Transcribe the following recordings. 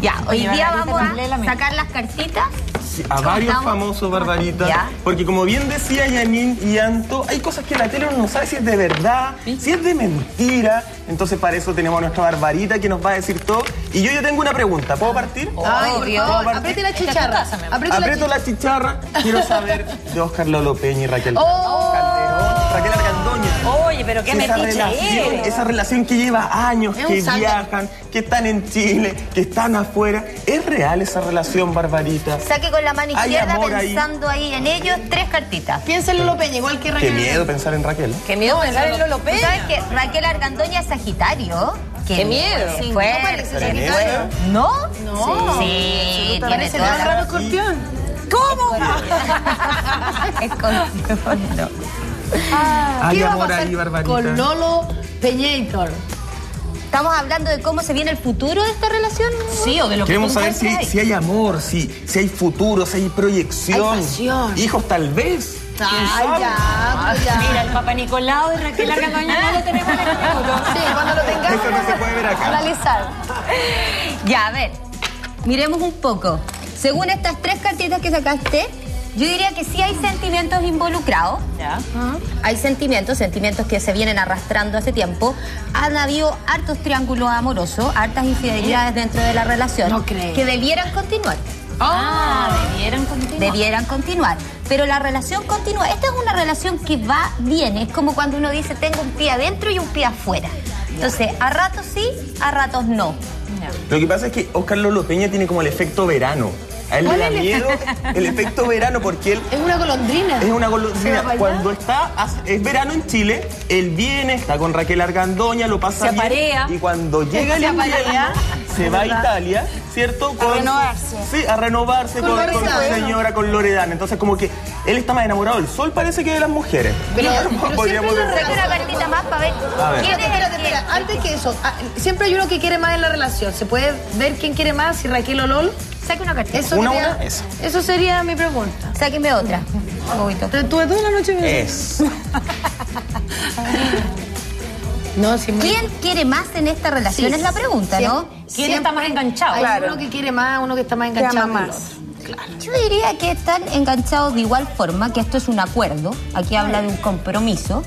Ya, hoy Oye, día vamos a sacar las cartitas. Sí, a varios Estamos- famosos, Barbarita. Ya. Porque como bien decía Yanin y Anto, hay cosas que la tele uno no sabe si es de verdad, si es de mentira. Entonces para eso tenemos a nuestra Barbarita que nos va a decir todo. Y yo ya tengo una pregunta. ¿Puedo partir? Ay, Aparte- apriete la chicharra. casa, la Aprieto chicharra. la chicharra. Quiero saber de Oscar Lolo Peña y Raquel Oh. Calderón, Raquel Argandoña. Oye, pero qué esa metiche relación, eres. esa relación que lleva años, Es que viajan, que están en Chile, que están afuera. ¿Es real esa relación, Barbarita? Saque con la mano izquierda ahí. pensando ahí. en ellos tres cartitas. Piensa en Lolo Peña, igual que Qué Raquel. miedo pensar en Raquel. Qué miedo pensar en Lolo ¿Tú Peña. sabes que Raquel Argandoña es Sagitario? Qué miedo. Sí, no parece Sagitario. ¿No? No. Sí, tiene toda la raro razón. escorpión. Escorpión, no. Hay ¿Qué va a amor pasar ahí, Barbarita. con Lolo Peñator? Estamos hablando de cómo se viene el futuro de esta relación. Sí, o de lo que Queremos tú saber si, encuentras si hay amor, si, si hay futuro, si hay proyección. Hay pasión. Hijos tal vez. ¿Quién Ay, sabe? ya, ya. Mira, el Papa Nicolau y Raquel Argandoña no lo tenemos en el minuto. Sí, cuando lo tengamos. Eso no se puede ver acá. Analizar. Ya, a ver. Miremos un poco. Según estas tres cartitas que sacaste, yo diría que sí hay sentimientos involucrados. Ya. Hay sentimientos, sentimientos que se vienen arrastrando hace tiempo. Han habido hartos triángulos amorosos, hartas infidelidades dentro de la relación. No creo. Que debieran continuar. Ah, debieran continuar. Debieran continuar. Pero la relación continúa. Esta es una relación que va bien. Es como cuando uno dice tengo un pie adentro y un pie afuera. Entonces, a ratos sí, a ratos no. Ya. Lo que pasa es que Oscar Lolo Peña tiene como el efecto verano. A él le ¿Cuál da miedo el efecto verano porque él Es una golondrina. es una ¿Se va golondrina. Cuando está, es verano en Chile, él viene, está con Raquel Argandoña, lo pasa Se bien. aparea. Y cuando llega el Se invierno, aparea. se va a Italia, ¿cierto? Con, renovarse. Sí, a renovarse Con con, con Loredana. su señora, con Loredana. Entonces, como que él está más enamorado del sol, parece que de las mujeres. Pero- pero Podríamos siempre decir. Una cartita más para ver, A ver. quién es el Espérate, que- espérate, Antes que eso, ah, siempre hay uno que quiere más en la relación. ¿Se puede ver quién quiere más, si Raquel o Lolo? Saque una cartita. Eso, Una, sería, una, eso. eso sería mi pregunta. Sáqueme otra. Un poquito. Te- Tuve toda la noche viendo. Es. No, muy- ¿Quién quiere más en esta relación? Sí, es la pregunta, ¿no? ¿Quién Siempre está más enganchado? Hay Claro. uno que quiere más, uno que está más enganchado ama que el más. otro. Yo diría que están enganchados de igual forma, que esto es un acuerdo. Aquí habla de un compromiso.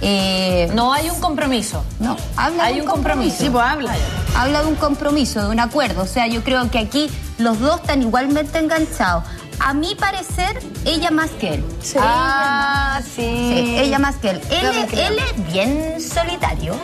Eh, No hay un compromiso. no, habla Hay de un compromiso. Sí, pues habla. Habla de un compromiso, de un acuerdo. O sea, yo creo que aquí los dos están igualmente enganchados. A mi parecer, ella más que él. Ah, sí. Sí, ella más que él. Él, él es bien solitario.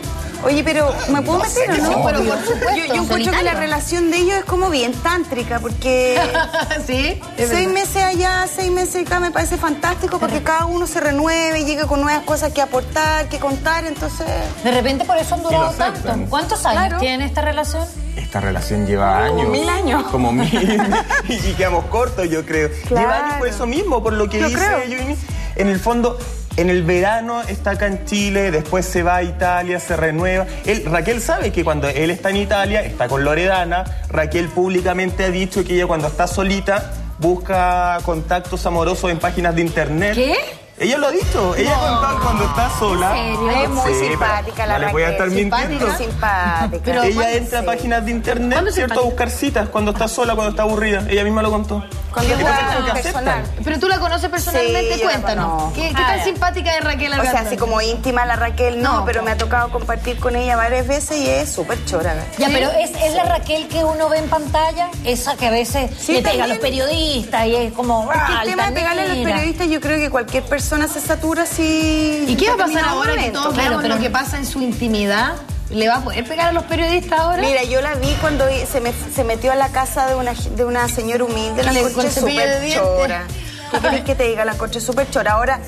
Oye, pero ¿me puedo meter o no? Sí, pero por supuesto. Yo, yo encuentro que la relación de ellos es como bien tántrica, porque sí. es seis verdad. meses allá, seis meses acá me parece fantástico porque cada uno se renueve, llega con nuevas cosas que aportar, que contar, entonces... De repente por eso han durado tanto. ¿Cuántos años Claro. tiene esta relación? Esta relación lleva años. mil años. Como mil. y, y quedamos cortos, yo creo. Claro. Lleva años por eso mismo, por lo que Yo dice creo. Yuni. En el fondo, en el verano está acá en Chile, después se va a Italia, se renueva. Él, Raquel sabe que cuando él está en Italia, está con Loredana. Raquel públicamente ha dicho que ella cuando está solita busca contactos amorosos en páginas de internet. ¿Qué? Ella lo ha dicho. Ella ha contado cuando está sola. Es muy Sí, simpática la no le voy a Raquel. estar mintiendo. Simpática, simpática. Pero ella ¿cuándo- entra a páginas de internet, ¿Cuándo se ¿cierto? A buscar citas cuando está sola, cuando está aburrida. Ella misma lo contó. Cuando que personal. Pero tú la conoces personalmente, Sí, cuéntanos. ¿Qué, qué Ah, tan ya. simpática es Raquel O sea, así como íntima la Raquel, no, No, pero me ha tocado compartir con ella varias veces y es súper chora. Ya, pero ¿es, es la Raquel que uno ve en pantalla, esa que a veces Sí, le pega a los periodistas y es como. Porque ah, el tema de pegarle a los periodistas, yo creo que cualquier persona se satura si... ¿Y qué va a pasar ahora que todos Claro, pero- lo que pasa en su intimidad? ¿Le va a poder pegar a los periodistas ahora? Mira, yo la vi cuando se, me- se metió a la casa de una, de una señora humilde, la encontré súper chora. ¿Qué querés que te diga? La encontré súper chora. Ahora,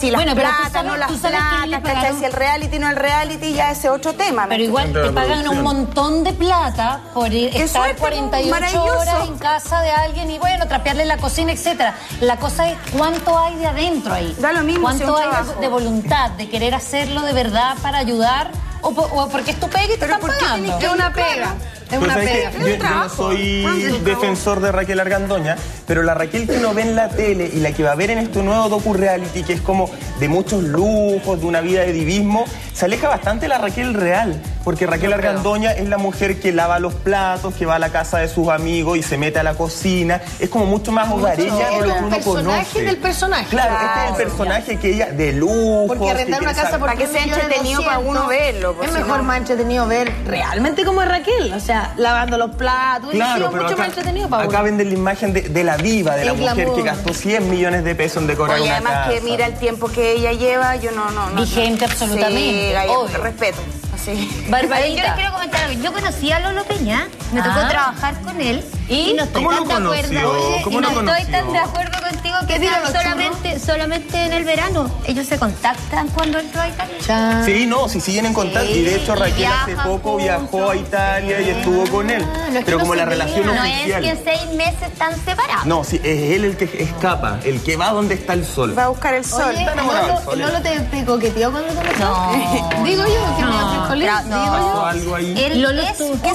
si las Bueno, pero tú plata, sabes- no las tú sabes que le plata, pagaron-. Si el reality no el reality, ya ese otro tema. ¿me Pero igual te pagan un montón de plata por ir, Qué estar suerte, 48 maravilloso. horas en casa de alguien y bueno, trapearle la cocina, etcétera. La cosa es cuánto hay de adentro ahí. Da lo mismo Cuánto hay trabajo. de, voluntad, de querer hacerlo de verdad para ayudar o, o porque es tu pega y te Pero están ¿por qué pagando. tenés Es una pega. Pero una ¿sabes pega. qué? Yo, yo no soy defensor de Raquel Argandoña, pero la Raquel que uno ve en la tele y la que va a ver en este nuevo docu-reality, que es como de muchos lujos, de una vida de divismo, se aleja bastante de la Raquel real. Porque Raquel Argandoña es la mujer que lava los platos, que va a la casa de sus amigos y se mete a la cocina. Es como mucho más hogareña de lo que el uno personaje conoce. del personaje. Claro, este es el personaje que ella, de lujo. Porque arrendar una casa por Para que sea entretenido para uno verlo, pues, Es mejor no- más entretenido ver realmente como es Raquel. O sea, lavando los platos. Claro, pero mucho acá, más entretenido para acá venden la imagen de, de la diva, de la mujer glamour. que gastó 100 millones de pesos en decorar Oye, una además casa. que mira el tiempo que ella lleva, yo no, no, no. Vigente no. absolutamente, Sí, obvio. respeto. Así. A ver, yo les Barbarita. quiero comentar algo. Yo conocí a Lolo Peña, me tocó Ah. trabajar con él ¿Y? no estoy ¿Cómo tan lo de acuerdo. conoció? Oye, ¿Cómo y lo no estoy conoció? tan de acuerdo contigo que ¿Qué dieron sean solamente, solamente en el verano. Ellos se contactan cuando entro a Italia. Sí, no, si siguen en contacto. Sí, y de hecho Raquel hace poco juntos. viajó a Italia y estuvo con él. no es que Pero no como se la relación No es oficial. que en seis meses están separados. No, sí, es él el que escapa, el que va donde está el sol. Va a buscar el sol. Oye, Está enamorado del sol, ¿Lolo, Lolo te, te coqueteó cuando te conoció? No. Digo yo, que me ¿Pasó algo ahí? Él Lolo es estuvo- un ¿Qué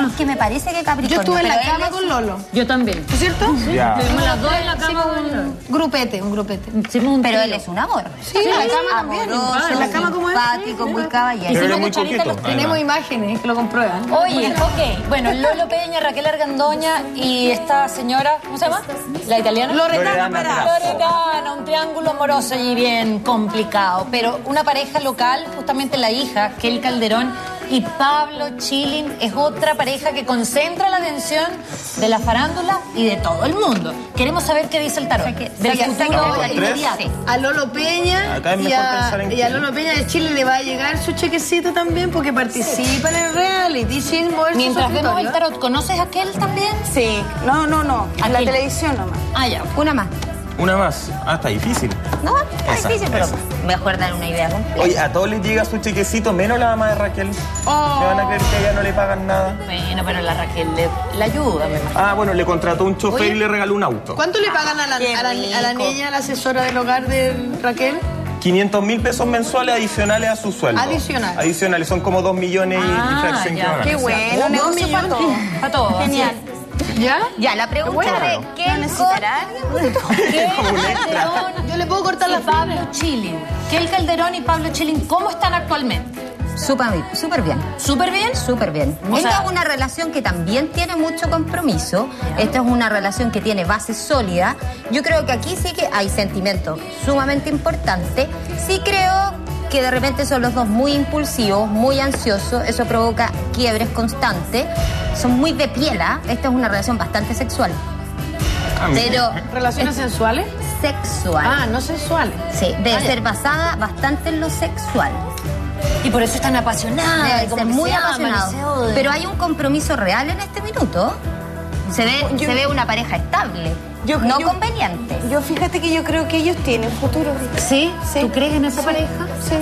es Lolo? Que me parece que Capricornio. Yo estuve en la cama es- con Lolo. Yo también. ¿Es cierto? Ya. Estuvimos las dos en la cama con un grupete, un grupete. Un Pero él es un amor. Sí, en la cama también. Amoroso, En la cama como es. simpático, muy caballero. Pero muy cucharita coqueto. Tenemos imágenes que lo comprueban. Oye, ok, bueno, Lolo Peña, Raquel Argandoña y esta señora, ¿cómo se llama? ¿La italiana? Loredana Perazzo. Loredana, un triángulo amoroso y bien complicado, pero una pareja local, justamente la hija, Kelly Calderón y Pablo Chilin, es otra pareja que concentra la atención de la farándula y de todo el mundo. Queremos saber qué dice el tarot. Saque- del saque- futuro saque- inmediato. Sí. A Lolo Peña y, a, pensar en y a. Lolo Peña de Chile le va a llegar su chequecito también porque participa en el reality sin mover Mientras su vemos el tarot, ¿conoces a aquel también? Sí. No, no, no. En la televisión nomás. Ah, ya. Una más. Una más. Ah, está difícil. No, está Esa, difícil, pero esa. mejor dar una idea completa. Oye, a todos les llega su chequecito, menos la mamá de Raquel. Oh. ¿Se van a creer que a ella no le pagan nada? Bueno, pero la Raquel le, la ayuda, me imagino. Ah, bueno, le contrató un chofer Oye. y le regaló un auto. ¿Cuánto le pagan a la, a la, a la niña, la asesora del hogar de Raquel? 500 mil pesos mensuales adicionales a su sueldo. Adicional. Adicionales, son como 2 millones y- y, Ah, fracción que ya. a Qué bueno, Dos negocio para millones. todo. Para todo. Genial. ¿Ya? Ya, la pregunta bueno. de qué ¿No necesitará. Calderón Yo le puedo cortar la Pablo Chilin? ¿Qué el Calderón y Pablo Chilin cómo están actualmente? Súper bien, súper bien. ¿Súper bien? Súper bien. O Esta sea- es una relación que también tiene mucho compromiso. Esta es una relación que tiene base sólida. Yo creo que aquí sí que hay sentimientos sumamente importantes. Sí creo que de repente son los dos muy impulsivos, muy ansiosos. Eso provoca quiebres constantes. Son muy de piela. Esta es una relación bastante sexual. Ah. Pero ¿Relaciones sensuales? sexual. Ah, no sensuales. Sí, debe Ah, ya. ser basada bastante en lo sexual. Y por eso están apasionados. Debe ser muy se aman y se apasionado. odian. Pero hay un compromiso real en este minuto. Se ve, Yo- se ve una pareja estable, Yo- no yo- conveniente. Yo fíjate que yo creo que ellos tienen futuro. ¿Sí? Sí. ¿Tú crees en esa pareja? Sí.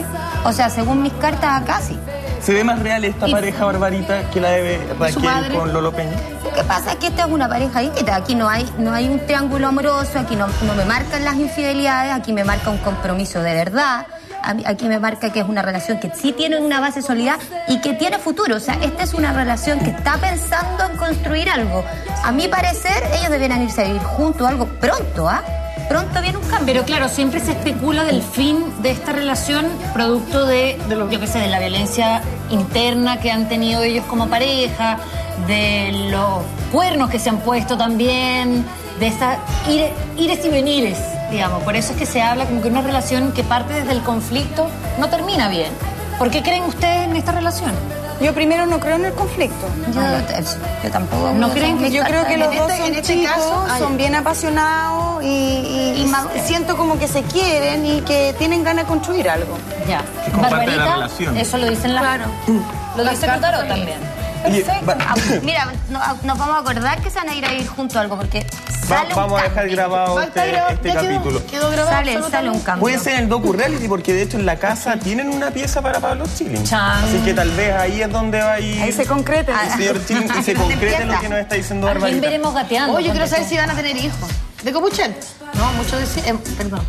O sea, según mis cartas acá sí. Se ve más real esta Y- pareja barbarita que la de Raquel con Lolo Peña. Lo que pasa es que esta es una pareja íntima. Aquí no hay, no hay un triángulo amoroso, aquí no, no me marcan las infidelidades, aquí me marca un compromiso de verdad. Aquí me marca que es una relación que sí tiene una base sólida y que tiene futuro. O sea, esta es una relación que está pensando en construir algo. A mi parecer, ellos debieran irse a vivir juntos algo pronto, ¿ah? Pronto viene un cambio. Pero claro, siempre se especula del fin de esta relación producto de, yo qué sé, de la violencia interna que han tenido ellos como pareja, de los cuernos que se han puesto también, de esas ire- ires y venires, digamos. Por eso es que se habla como que una relación que parte desde el conflicto no termina bien. ¿Por qué creen ustedes en esta relación? Yo primero no creo en el conflicto. yo, yo tampoco. ¿No creen que- Yo creo que los En dos este- son en este chicos, caso, ah, son bien apasionados y, y- Y maduros. siento como que se quieren y que tienen ganas de construir algo. Ya. Es como parte de la Barbarita, relación. Eso lo dicen las... Claro. Lo dice tu tarot también. Perfecto. Ah, Mira, no- nos vamos a acordar que se van a ir a vivir juntos algo porque sale vamos a dejar grabado este, grabado, este quedó- capítulo. Quedó. Sale, sale un cambio. Puede ser el docu-reality porque de hecho en la casa tienen una pieza para Pablo Chilin. Chan. Así que tal vez ahí es donde va a ir Ahí se concreta. el señor Chilin y se concrete lo que nos está diciendo También Barbarita. veremos gateando. Oye, yo quiero saber si van a tener hijos. ¿De Copuchel? No, mucho decir. eh, perdón.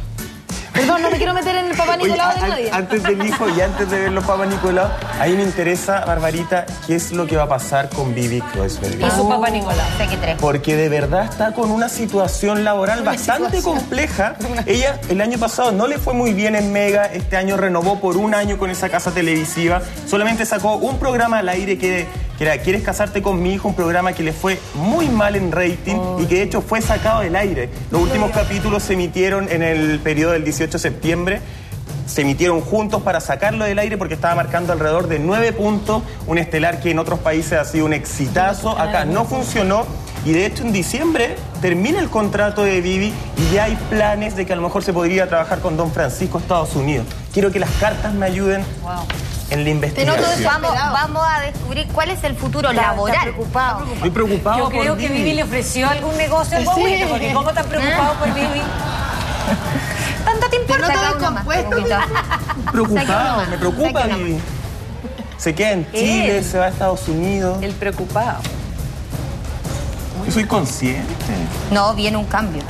Perdón, no me quiero meter en el papá Oye, Nicolau de a- a- nadie. antes del hijo y antes de ver los Papa Nicolau, a mí me interesa, Barbarita, qué es lo que va a pasar con Vivi Kreuzberg. Y su papá Nicolau. Sé que tres. Porque de verdad está con una situación laboral bastante compleja. Ella el año pasado no le fue muy bien en Mega, este año renovó por un año con esa casa televisiva, solamente sacó un programa al aire que, que era ¿Quieres casarte con mi hijo? Un programa que le fue muy mal en rating y que de hecho fue sacado del aire. Los últimos capítulos se emitieron en el periodo del 18 de septiembre. Se emitieron juntos para sacarlo del aire porque estaba marcando alrededor de nueve puntos, un estelar que en otros países ha sido un exitazo, acá no funcionó. Y de hecho en diciembre termina el contrato de Vivi y ya hay planes de que a lo mejor se podría trabajar con Don Francisco Estados Unidos. Quiero que las cartas me ayuden en la investigación. Vamos, vamos a descubrir cuál es el futuro laboral. preocupado. Estoy preocupado Yo por creo que Vivi. Le ofreció algún negocio al guagüita, porque ¿cómo tan preocupado por Vivi? ¿Tanto te importa? noto uno más, descompuesto. preocupado, me preocupa Vivi. Se queda en Chile, se va a Estados Unidos. El preocupado. Yo soy consciente. No, viene un cambio.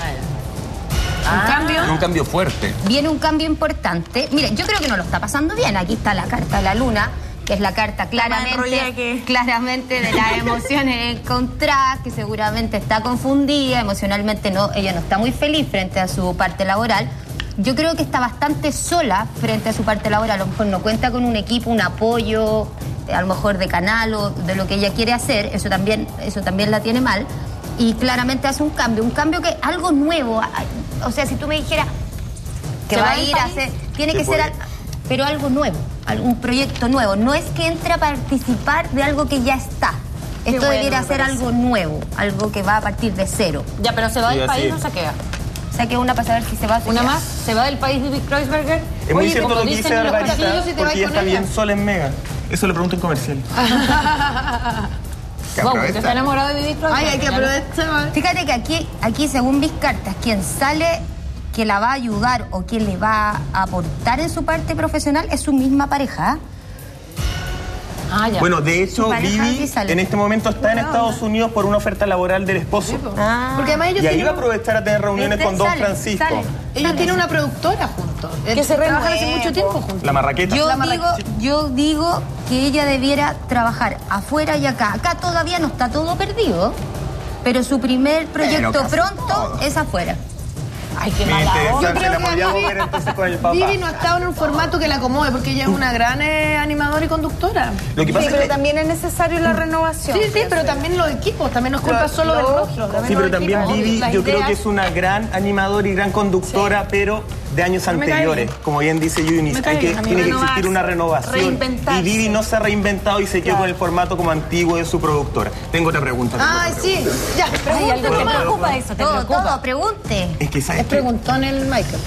Un cambio. Un cambio fuerte. Viene un cambio importante. Miren, yo creo que no lo está pasando bien. Aquí está la carta de la luna, que es la carta claramente, claramente de las emociones encontradas, que seguramente está confundida, emocionalmente no, ella no está muy feliz frente a su parte laboral. Yo creo que está bastante sola frente a su parte laboral. A lo mejor no cuenta con un equipo, un apoyo, eh, a lo mejor de canal o de lo que ella quiere hacer. Eso también, eso también la tiene mal. Y claramente hace un cambio, un cambio que algo nuevo. O sea, si tú me dijeras, que ¿Se va a ir a hacer. Tiene Se que ser. puede. Pero algo nuevo, algún proyecto nuevo. No es que entre a participar de algo que ya está. Esto bueno, debiera ser algo nuevo, algo que va a partir de cero. Ya, pero se va Sí, del país o se queda. Saque una para saber si se va a Una queda. más, se va del país Vivi Kreuzberger. Es muy Oye, cierto lo que dice Barbarita, si porque con está ella. bien sola en Mega. Eso le pregunto en comercial. Wow, ¿usted está enamorado de Vivi Kreuzberger? Ay, hay que aprovechar. Fíjate que aquí, aquí, según mis cartas, quien sale que la va a ayudar o quien le va a aportar en su parte profesional es su misma pareja. Ah, ya. Bueno, de hecho, Vivi en este momento está en Estados Unidos por una oferta laboral del esposo. Ah. Porque además ellos Y ahí tienen, va a aprovechar a tener reuniones ¿Viste? con Don Sale, Francisco. sale. ellos tienen una productora juntos. Que se trabajan hace mucho tiempo po. juntos. La marraqueta. Yo La digo, yo digo que ella debiera trabajar afuera y acá. Acá todavía no está todo perdido, pero su primer proyecto pronto todo. es afuera. Ay, qué mala onda. se creo la que podríamos Vivi- ver entonces con el papá. Vivi no ha estado en un formato que la acomode porque ella es una gran eh, animadora y conductora. Lo que Sí, pasa pero es que... también es necesario la renovación. Sí, sí, pero también los equipos, también no es culpa Lo- solo del rostro. Sí, pero también equipos, Vivi, yo creo que es una gran animadora y gran conductora, pero de años anteriores. Como bien dice Yunis, hay que, bien, tiene que existir una renovación. Y Vivi no se ha reinventado y se quedó con el formato como antiguo de su productora. Tengo otra pregunta. tengo Ay, otra sí, ya, pregunta pero- preocupa eso, ¿te Todo, preocupa? todo, pregunte. Es que, ¿sabes Es preguntón el Michael.